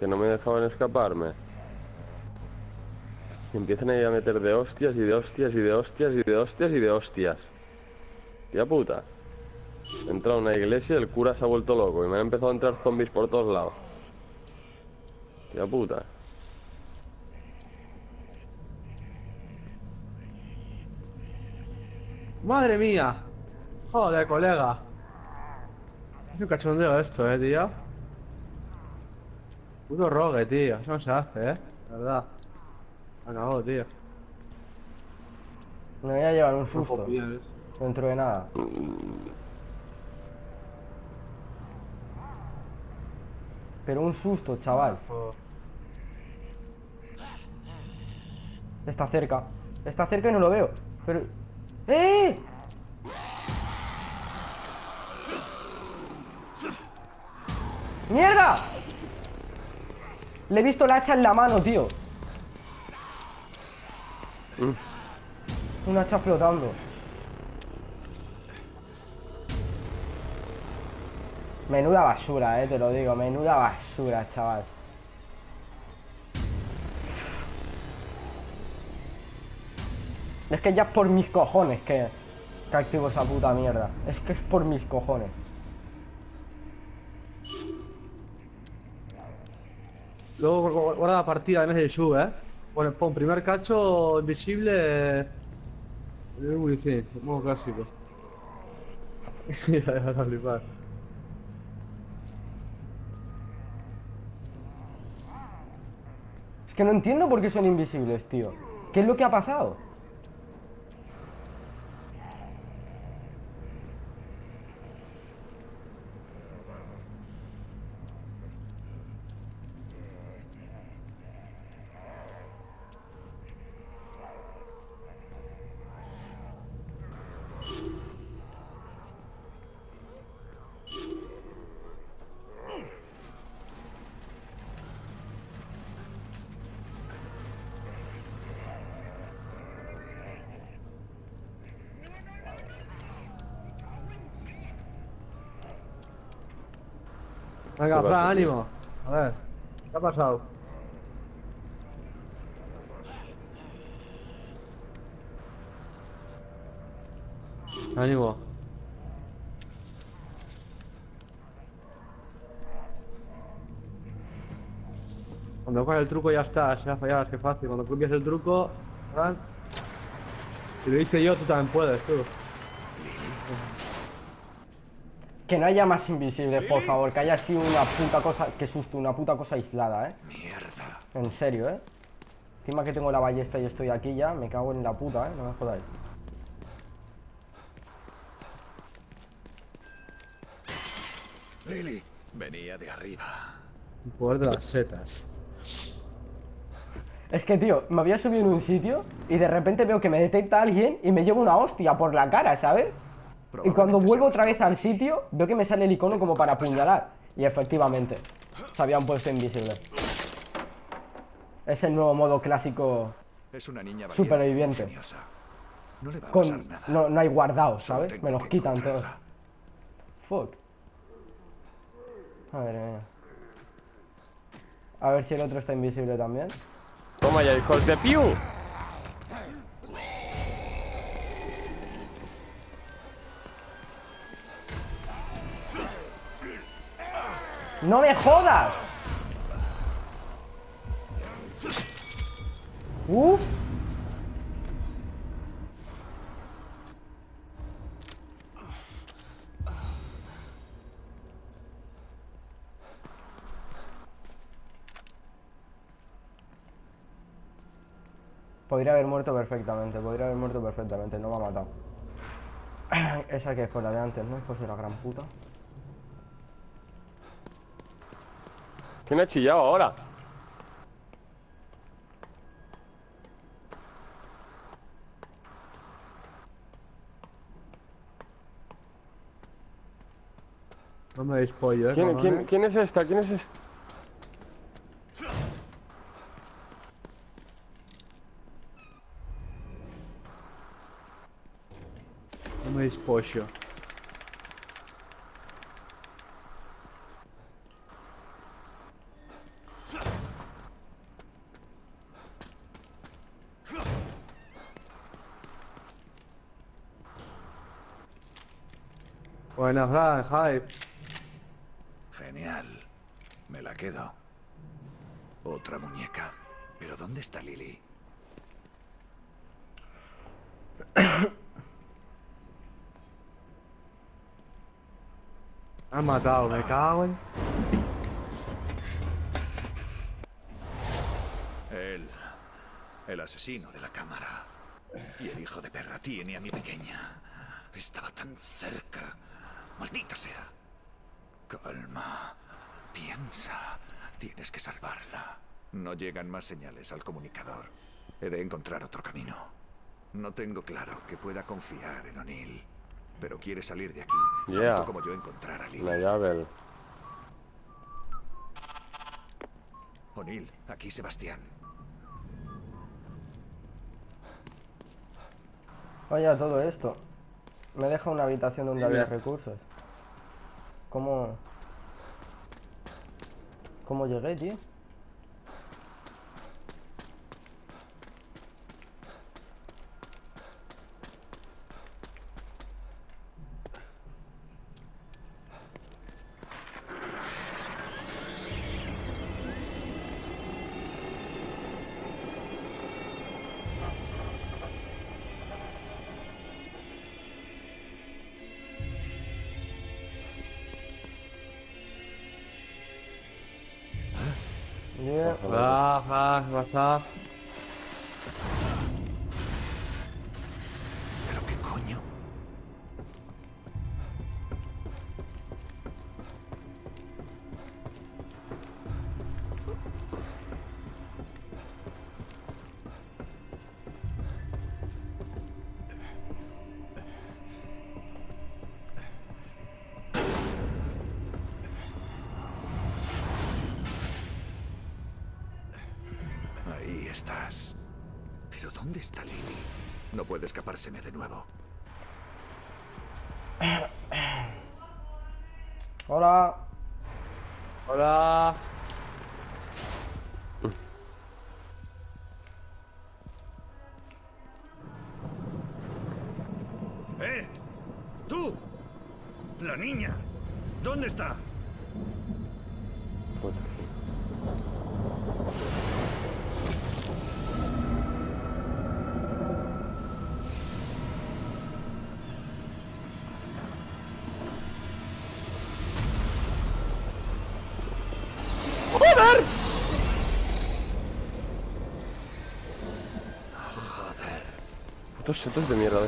Que no me dejaban escaparme. Y empiezan ahí a meter de hostias y de hostias y de hostias y de hostias y de hostias. Ya puta. He entrado a una iglesia y el cura se ha vuelto loco y me han empezado a entrar zombies por todos lados. Ya puta. ¡Madre mía! Joder, colega. Es un cachondeo esto, eh, tío. Puto rogue, tío. Eso no se hace, eh. La verdad. Acabó, tío. Me voy a llevar un No susto. copias. Dentro de nada. Pero un susto, chaval. Está cerca. Está cerca y no lo veo. Pero... ¡Eh! ¡Mierda! Le he visto la hacha en la mano, tío. Una hacha flotando. Menuda basura, eh, te lo digo. Menuda basura, chaval. Es que ya es por mis cojones que, que activo esa puta mierda. Es que es por mis cojones. Luego gu- gu- guarda la partida en ese sube, eh. Pon, pon primer cacho invisible. Es muy sí, modo clásico. ya flipar. Es que no entiendo por qué son invisibles, tío. ¿Qué es lo que ha pasado? Venga, ¿Qué Fran, ánimo. A ver, ¿qué ha pasado? Ánimo. Cuando coges el truco ya está, se ha fallado, es que fácil. Cuando copias el truco, Fran, si lo hice yo, tú también puedes, tú. Que no haya más invisibles, por favor. Que haya sido una puta cosa... Qué susto, una puta cosa aislada, ¿eh? Mierda. En serio, ¿eh? Encima que tengo la ballesta y estoy aquí ya, me cago en la puta, ¿eh? No me jodáis. Lily, venía de arriba. De las setas. Es que, tío, me había subido en un sitio y de repente veo que me detecta alguien y me lleva una hostia por la cara, ¿sabes? Y cuando vuelvo otra vez al sitio, veo que me sale el icono como para apuñalar. Y efectivamente, se habían puesto invisibles. Es el nuevo modo clásico Es una niña valiente, Superviviente. No le va a pasar con... nada. No, no hay guardados, Solo ¿sabes? Me los quitan todos. Fuck. Madre mía. A ver si el otro está invisible también. Toma ya, hijos de piu. ¡No me jodas! ¡Uf! Podría haber muerto perfectamente, podría haber muerto perfectamente, no me ha matado. Esa que por la de antes, ¿no? Pues de la gran puta. ¿Quién ha chillado ahora? No me deis pollo, eh. ¿Quién, quién, quién es esta? ¿Quién es esta? No me deis pollo. Buena, Fran, hype. Genial. Me la quedo. Otra muñeca. Pero ¿dónde está Lily? Han matado, me cago en. Él. El asesino de la cámara. Y el hijo de perra tiene a mi pequeña. Estaba tan cerca. Maldita sea. Calma. Piensa. Tienes que salvarla. No llegan más señales al comunicador. He de encontrar otro camino. No tengo claro que pueda confiar en O'Neill. Pero quiere salir de aquí. Yeah. Tanto como yo encontrar a Lily. Una llave. O'Neill, aquí Sebastián. Vaya todo esto. Me deja una habitación donde había recursos. ¿Cómo...? ¿Cómo llegué, tío? Bien. Hola, Fran, ¿qué pasa? ¿Pero dónde está Lily? No puede escapárseme de nuevo. Hola. Hola. ¡Eh! ¡Tú! ¡La niña! ¿Dónde está?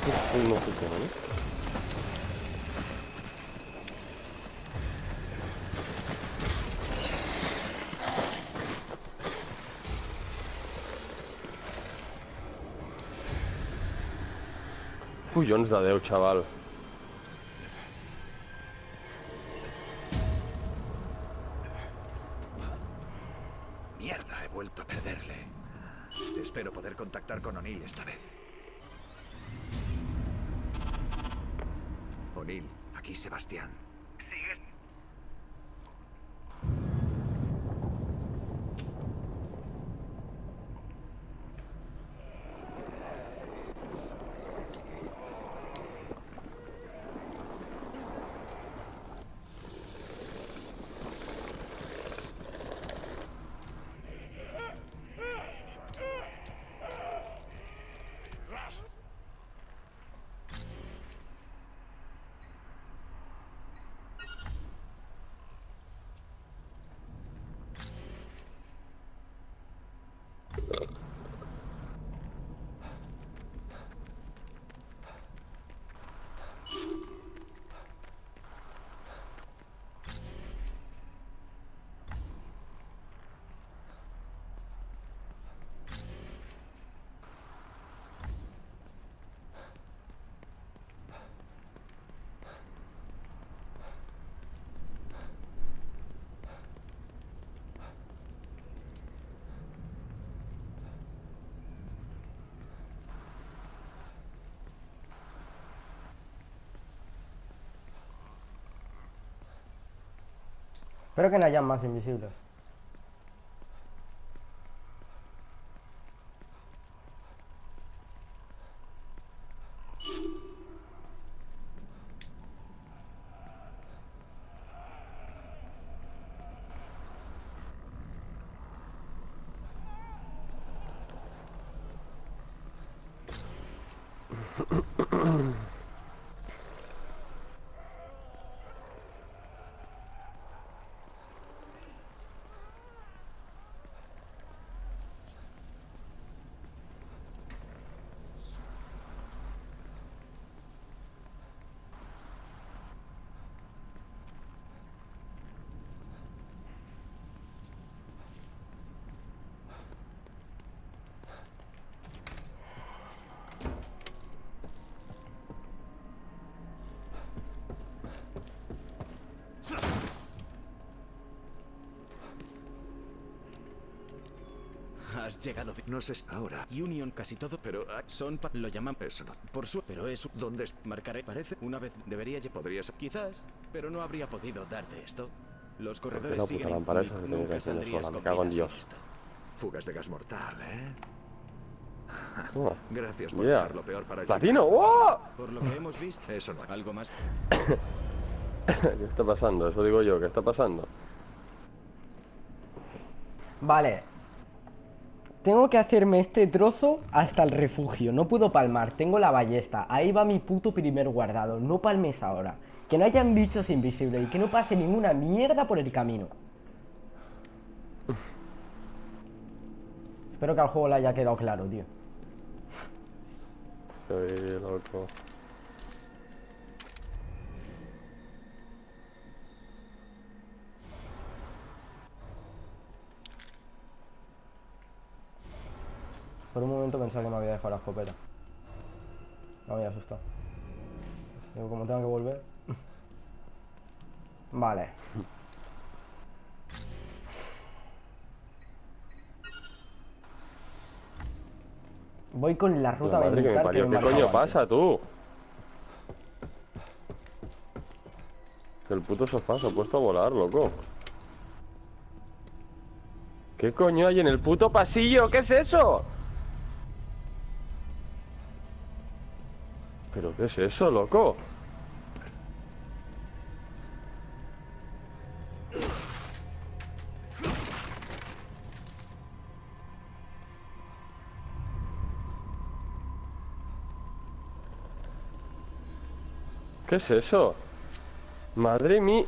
De mierda, a veces no de Déu, xaval. O'Neill, aquí Sebastián. Espero que no haya más invisibles. Has llegado. No sé si ahora. Union casi todo, pero ah, son pa- lo llaman Eso no. por su, pero es ¿Dónde es? marcaré parece una vez debería ya Podría ser. quizás, pero no habría podido darte esto. Los corredores la siguen puta en- lámpara ni- esa se tiene que nunca hacer saldrías con cago en Dios. esto. Fugas de gas mortal, ¿eh? Toma. Gracias por Yeah. dejar lo peor para el ¡Platino! ¡Wow! Por lo que hemos visto, Eso no. algo más. ¿Qué está pasando? Eso digo yo, ¿qué está pasando? Vale. Tengo que hacerme este trozo hasta el refugio. No puedo palmar. Tengo la ballesta. Ahí va mi puto primer guardado. No palmes ahora. Que no hayan bichos invisibles y que no pase ninguna mierda por el camino. Espero que al juego le haya quedado claro, tío. Estoy loco. Por un momento pensaba que me había dejado la escopeta. Me había asustado. Digo, como tengo que volver. Vale. Voy con la ruta La madre que me parió, me ¿qué coño antes. pasa tú? Que el puto sofá se ha puesto a volar, loco. ¿Qué coño hay en el puto pasillo? ¿Qué es eso? ¿Pero qué es eso, loco? ¿Qué es eso? Madre mía.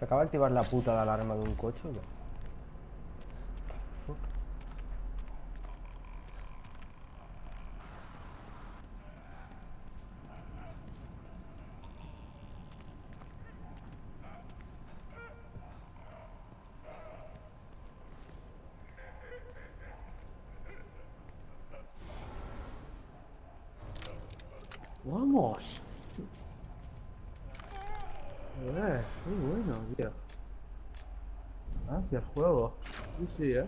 ¿Se acaba de activar la puta de alarma de un coche qué? ¡Vamos! Eh, muy bueno, tío. Gracias, juego. Sí, sí, eh.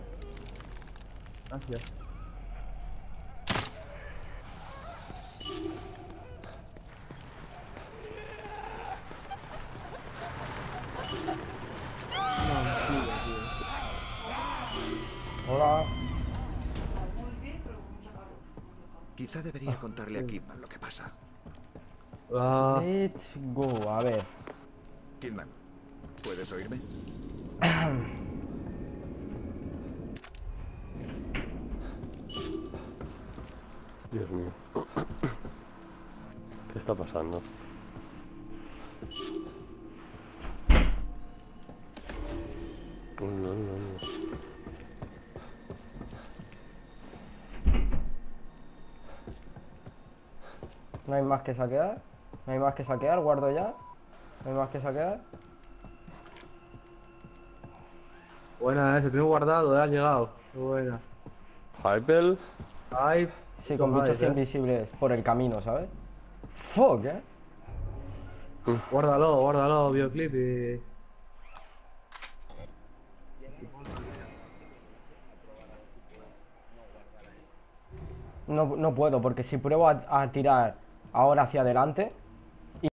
Gracias. Hola. Quizá debería contarle a Kidman lo que pasa. Ah, Let's go. A ver. Kidman, ¿puedes oírme? Dios mío. ¿Qué está pasando? Uy, no, no, no. No hay más que saquear. No hay más que saquear, guardo ya. No hay más que saquear. Buena, eh, se tiene guardado, eh, has llegado. Buena. Hypel. Ay, Sí, con bichos eh. invisibles por el camino, ¿sabes? Fuck, eh. Guárdalo, guárdalo, videoclip y. No, no puedo, porque si pruebo a, a tirar ahora hacia adelante,